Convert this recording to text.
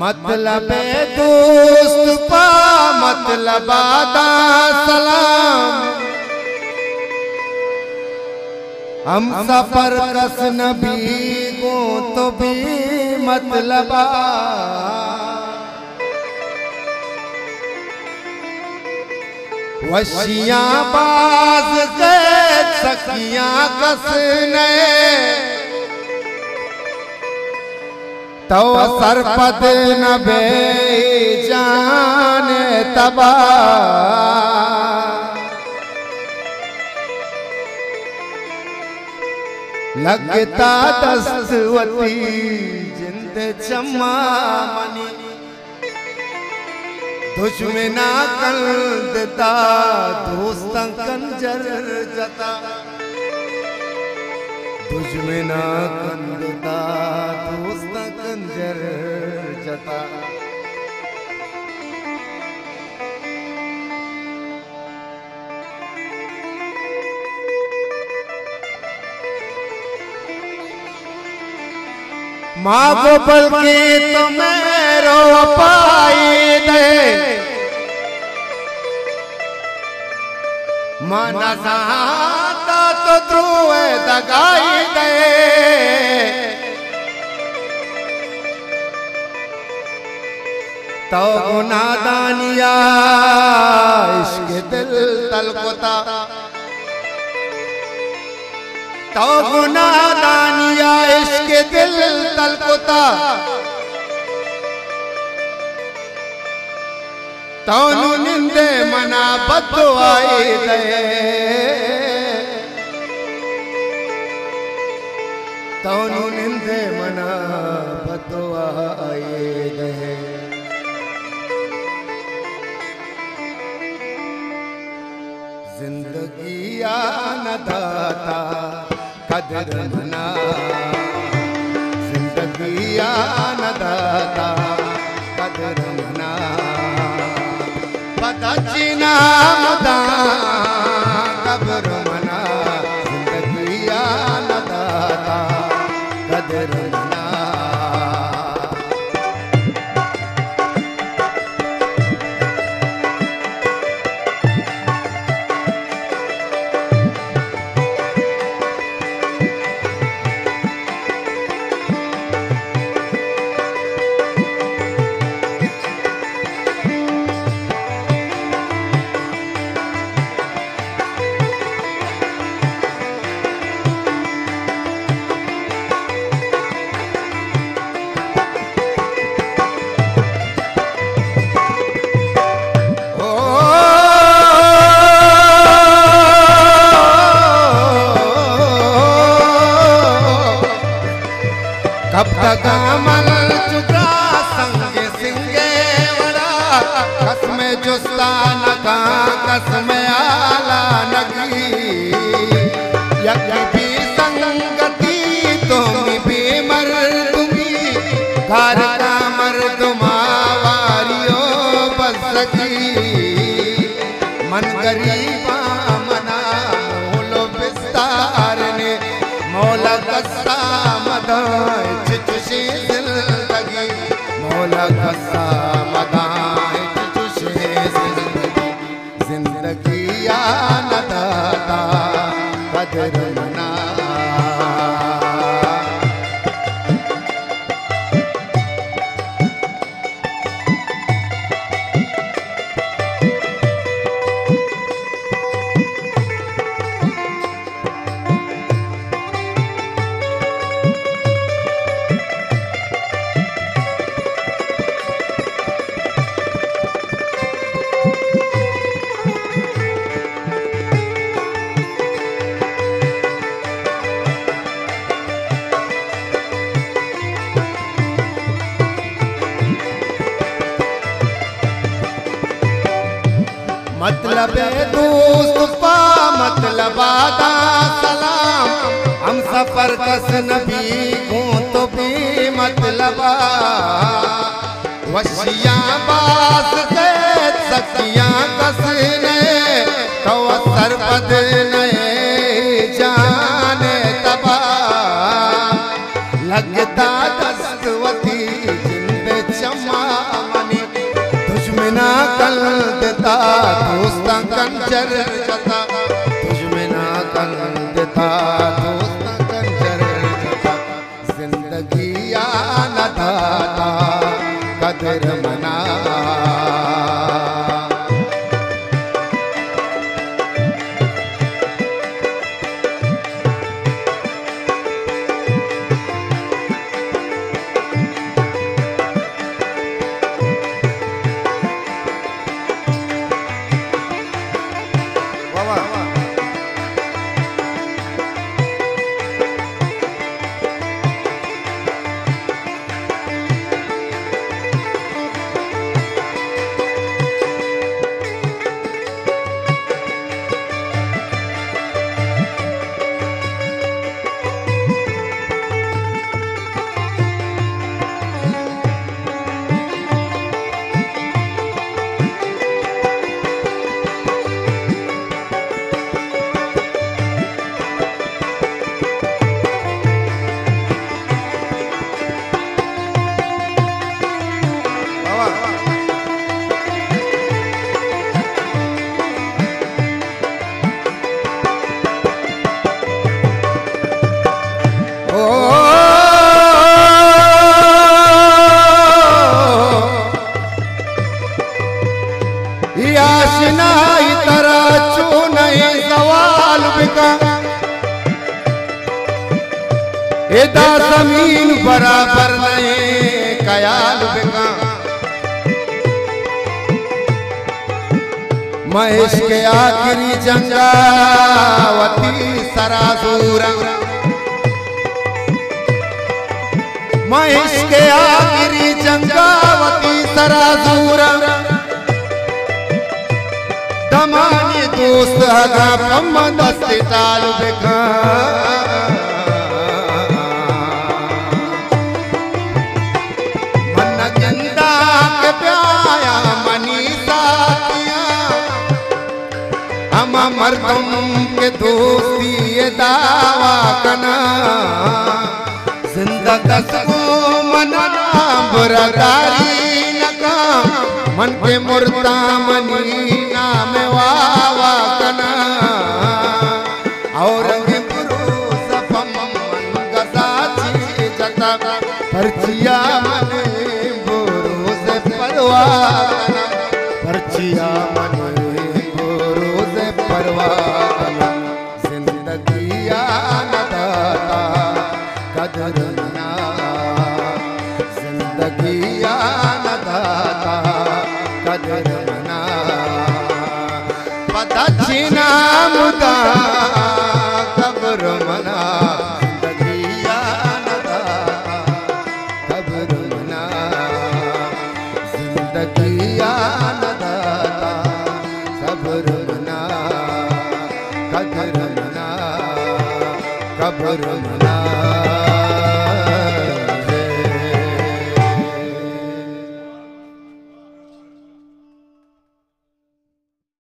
मतलब दोस्त पा मतलब सलाम। हम सफ़र कस नबी को तो भी मतलब वशियाँ बाज के सखियाँ कस तो सरपद न बे जान तबा। लगता दस्तवती जिंद चम्मा मनी। दुश्मना कंदता दोस्त कंजर जता। दुश्मना कंदता दोस्त कंजर जता। माँ को पल के तुम्हें रो पाई दे। माना सहाता तो ध्रुव दगाई दे। तो गुनादानिया इश्क दिल तलकोता तो गुनादानिया इश्क दिल तलकोता तौनु निंदे मना बदुआई दे। तौनु निंदे मना बदुआई दे। जिंदगी कदर मना। जिंदगी आन दाता कदर मना। बदचना मदा कब्र कब तक अमल चुका संग कसम जुस्तान का कसम आला नगी। यज्ञ भी संगति तुम भी मर घर का बस सकी मन गरीबा मना विस्तार ने, मौला मदाए मतलब दोस्त पा मतलब आदा सलाम। हम सफ़र कस नबी को तो भी मतलब वशिया बास चरण पता तुझ में ना कंग Wow. एदा ज़मीन बराबर नहीं, कयाल बिका महेश के आखिरी जंगावती सरासूर महेश के आखिरी जंगावती सरासूर दमानी दोस्त हगा पम्मा दस्ते ताल बिका प्याया मनी हम मर्दम के दोस्ती दावा कना ज़िंदा दस को मना बुरादारी नका मन के मुर्दा मनी नाम वावा कना और सफम मन गसाची जता। परचिया परवाना परचिया मने बोरो से परवाना ज़िंदगी आनदाता कदर ना ज़िंदगी आनदाता कब्र मना कब्र मना